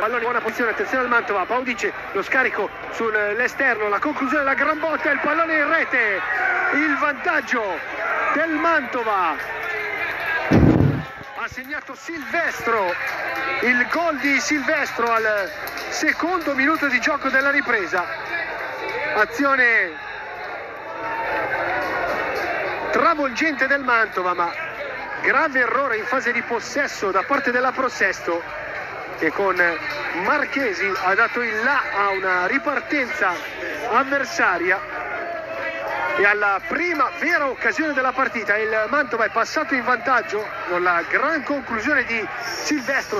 pallone buona posizione, attenzione al Mantova, Baudice lo scarico sull'esterno, la conclusione della gran botta, il pallone in rete, il vantaggio del Mantova. Ha segnato Silvestro, il gol di Silvestro al secondo minuto di gioco della ripresa. Azione travolgente del Mantova, ma grave errore in fase di possesso da parte della Prosesto che con Marchesi ha dato il là a una ripartenza avversaria. E alla prima vera occasione della partita il Mantova è passato in vantaggio con la gran conclusione di Silvestro